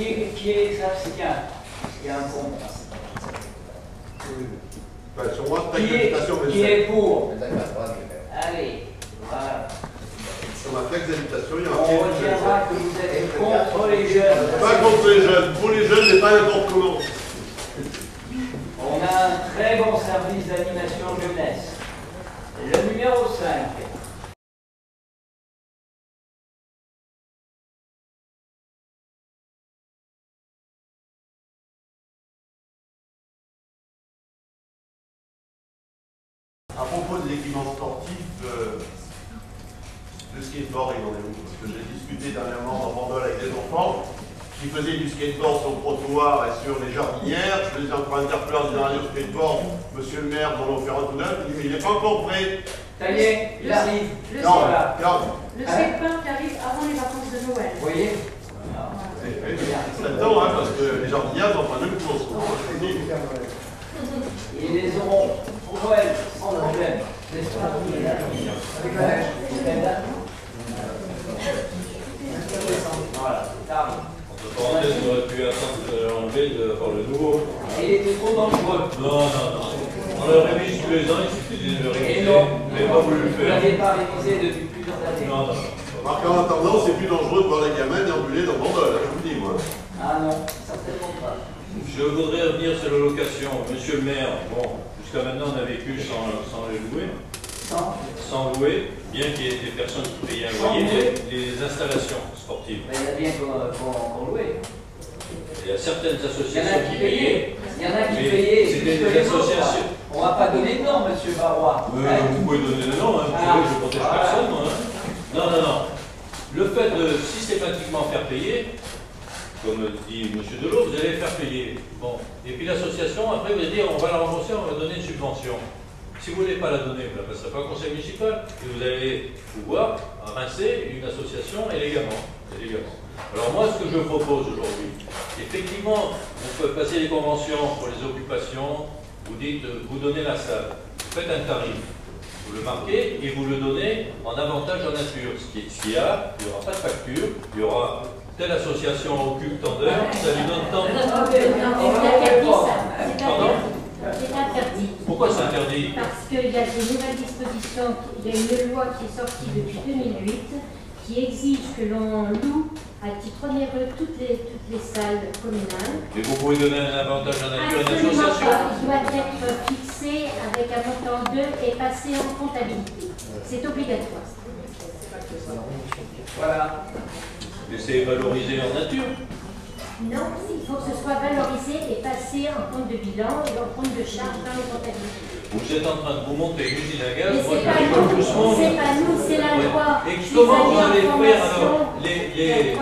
qui, qui est s'abstient Il y a un contre. Enfin, sur moi, Qui texte est, qui est pour. Allez, voilà. Sur ma texte d'habitation, il y a On marqué. retiendra que vous êtes contre les jeunes. Pas contre les jeunes. Pour les jeunes, mais pas n'importe comment. On a un très bon service d'animation jeunesse. Le numéro 5. À propos de l'équipement sportif, euh, le skateboard, il en est où Parce que j'ai discuté dernièrement dans Bandol avec des enfants qui faisaient du skateboard sur le trottoir et sur les jardinières. Je les ai en train d'interpeller en disant allez au skateboard, monsieur le maire, dans l'offert tout neuf. Il dit mais il n'est pas encore prêt. Ça y est, il arrive. Le, Non, Voilà. le skatepark arrive avant les vacances de Noël. Vous voyez le temps, hein, parce que les jardinières sont en train de le course. Ils les auront Monsieur le maire, bon, jusqu'à maintenant, on a vécu sans les louer. Sans Sans louer, bien qu'il y ait des personnes qui payaient un loyer, louer. les, les installations sportives. Mais il y a bien qu'on qu'on louait. Il y a certaines Il y en a associations qui payaient. Il y en a qui payaient. c'était des associations. On ne va pas donner de nom, monsieur Barrois. Euh, Hein vous pouvez donner le nom, hein, vous Ah. je ne protège Voilà. personne, moi. hein. Non, non, non. Le fait de systématiquement faire payer, comme dit M. Delot, vous allez faire payer. Bon. Et puis l'association, après, vous allez dire, on va la rembourser, on va donner une subvention. Si vous ne voulez pas la donner, vous ne la passerez pas au conseil municipal. Et vous allez pouvoir rincer une association élégamment. Alors moi, ce que je propose aujourd'hui, effectivement, on peut passer des conventions pour les occupations, vous dites, euh, vous donnez la salle, vous faites un tarif, vous le marquez et vous le donnez en avantage en nature. Ce qui- ce qu'il y a, il n'y aura pas de facture, il y aura telle association occupe tant d'heures, ça lui donne tant. C'est Pardon. Pourquoi c'est interdit Parce qu'il y a des nouvelles dispositions, il y a une loi qui est sortie depuis 2008 qui exige que l'on loue à titre onéreux toutes les, toutes les salles communales. Mais vous pouvez donner un avantage en nature à une association. pas. Il doit être fixé avec un montant 2 et passé en comptabilité. C'est obligatoire. Voilà. Mais c'est valorisé en nature. Non, il faut que ce soit valorisé et passé en compte de bilan et en compte de charge dans les comptabilités. Vous êtes en train de vous monter une usine à gaz, Mais moi je pas rigole nous, doucement. c'est pas nous, c'est la loi. Et comment vous allez faire alors les, les.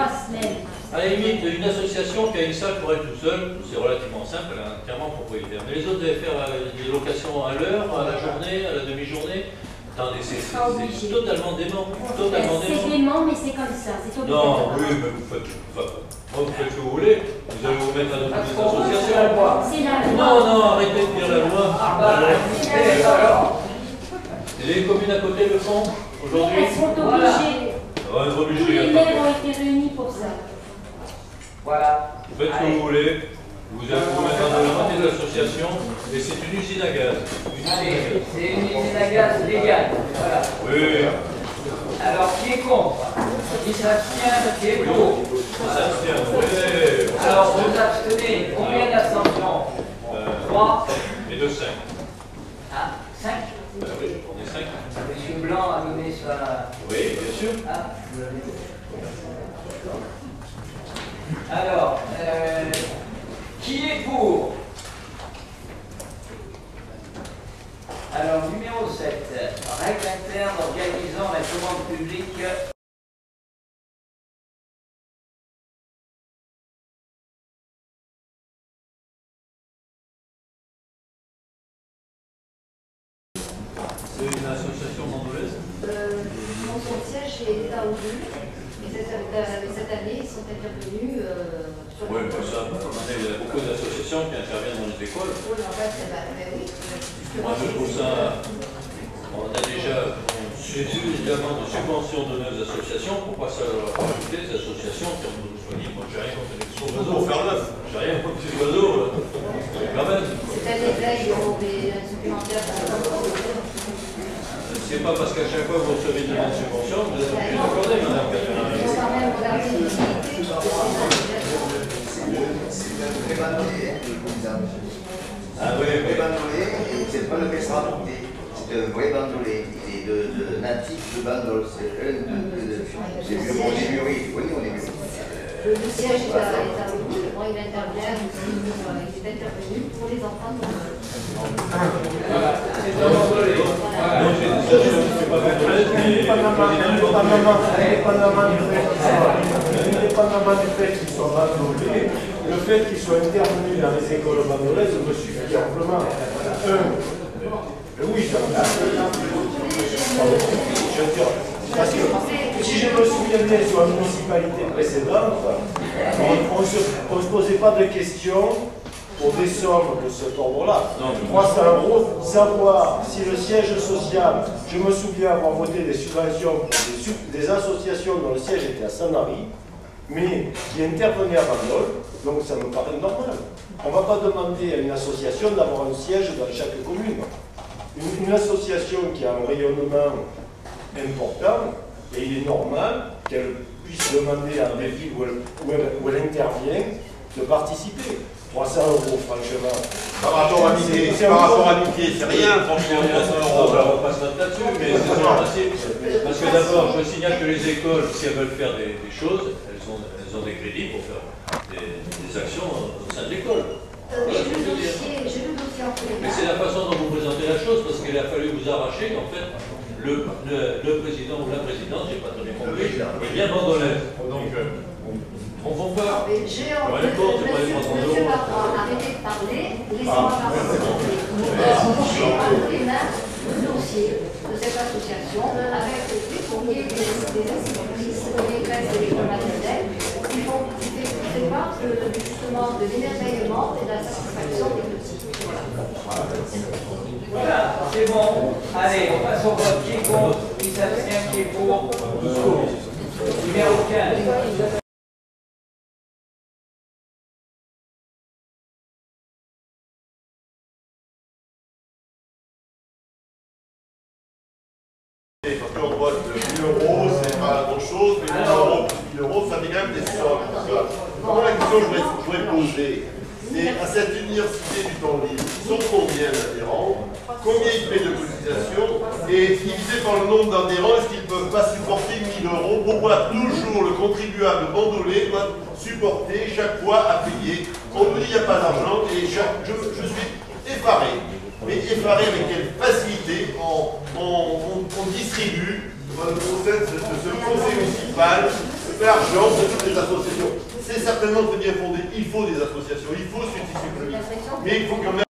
À la limite, une association qui a une salle pour elle tout seul, c'est relativement simple, elle est entièrement propriétaire. Mais les autres, allez faire euh, des locations à l'heure, à la journée, à la demi-journée. Attendez, c'est totalement dément. Totalement C'est dément. dément, mais c'est comme ça, Non, oui, mais vous faites, moi, vous faites ce que vous voulez. Vous allez vous mettre à notre des associations. Non, non, arrêtez de dire la loi. Ah bah, Les communes à côté le font aujourd'hui. Elles sont Voilà. obligées. Être Tous les maires ont été réunis pour ça. Voilà. Vous faites ce que vous voulez. Vous allez vous mettre dans la moitié de l'association. Et c'est une usine à gaz. Allez, c'est une usine à gaz légale. Voilà. Oui, Alors, qui est contre? Qui s'abstient? Qui est pour? Alors, vous abstenez. Combien d'abstentions Euh, 3 Et de 5. Ah, 5 oui, on est 5. Monsieur Blanc a donné sa... Oui, bien sûr. Ah, Alors, euh, qui est pour Alors, numéro 7, règle interne organisant la commande publique. C'est une association mandolaise euh, Son siège est à Oulu. Et euh, cette, année, ils sont intervenus euh, sur Oui, mais ça, il y a beaucoup d'associations qui interviennent dans les écoles. En fait. Moi, je trouve ça. On a déjà suffisamment de subventions de nos associations, pourquoi ça leur rajouter des associations qui ont besoin de Moi, j'ai rien contre les oiseaux, faire l'œuf, j'ai rien contre les oiseaux, euh. quand même. Cette année-là, ils auront des supplémentaires même regarder l'utilité de ces associations. C'est un vrai bandolé, hein, le président. Ah oui, Un vrai oui. bandolé, c'est pas le maître rapporté. C'est un vrai bandolé. Il est de, natif de Bandol. C'est un de. J'ai vu, on est mûri. Oui, on est mûri. Le le siège est à Roule. Bon, il intervient, euh, il est intervenu pour les enfants le Indépendamment, du fait qu'ils soient, bandolés, le fait qu'ils soient intervenus dans les écoles bandolaises me suffit amplement. Un, oui, ça me je parce que si je me souviens bien sur la municipalité précédente, on ne se, on se posait pas de questions pour des sommes de cet ordre-là. Non, mais- 300 euros, savoir si le siège social, je me souviens avoir voté des subventions pour des, associations dont le siège était à Sanary, mais qui intervenaient à Bandol, donc ça me paraît normal. On ne va pas demander à une association d'avoir un siège dans chaque commune. Une, une association qui a un rayonnement important, et il est normal qu'elle puisse demander à des villes où elle, où elle- où elle intervient de participer. 300 euros, franchement. Par rapport à C'est- c'est par un rapport peu- à Mickey, c'est rien, franchement, 300 euros. On passe notre là-dessus, mais c'est principe. Parce que d'abord, je signale que les écoles, si elles veulent faire des, des choses, elles ont, elles ont des crédits pour faire des, des actions au sein de l'école. Euh, le dossier en Mais c'est la façon dont vous présentez la chose, parce qu'il a fallu vous arracher qu'en fait, le, le, le président ou la présidente, j'ai pas très bien compris, est bien bandolaise. Donc, euh, on comprend pas. Mais J'ai en Ouais, d'accord, c'est pas les Monsieur 300 Monsieur euros. Bertrand, arrêtez de parler, laissez-moi parler. J'ai les mains le dossier de cette association avec les courriers des, des institutrices, des maîtresses de l'école maternelle, qui font, qui fait, fait part de, justement de l'émerveillement et de la satisfaction des petits. Voilà, c'est bon. Allez, on passe au vote. Qui est contre Qui s'abstient Qui est pour Numéro 15. Et Quand on vote 1000 euros, c'est pas grand chose, mais 1000 euros, 1000 euros, ça fait quand même des sommes. Comment la question que je voudrais poser, c'est à cette université du temps libre, ils sont combien d'adhérents Combien ils paient de cotisation Et divisé par le nombre d'adhérents, est-ce qu'ils ne peuvent pas supporter 1000 euros Pourquoi toujours le contribuable bandolé doit supporter chaque fois à payer On nous dit qu'il n'y a pas d'argent et je, suis effaré mais effaré avec quelle facilité on, on- distribue euh, au sein de ce conseil municipal l'argent de toutes les associations. C'est certainement très bien fondé, il faut des associations, il faut ce tissu économique, mais il faut quand même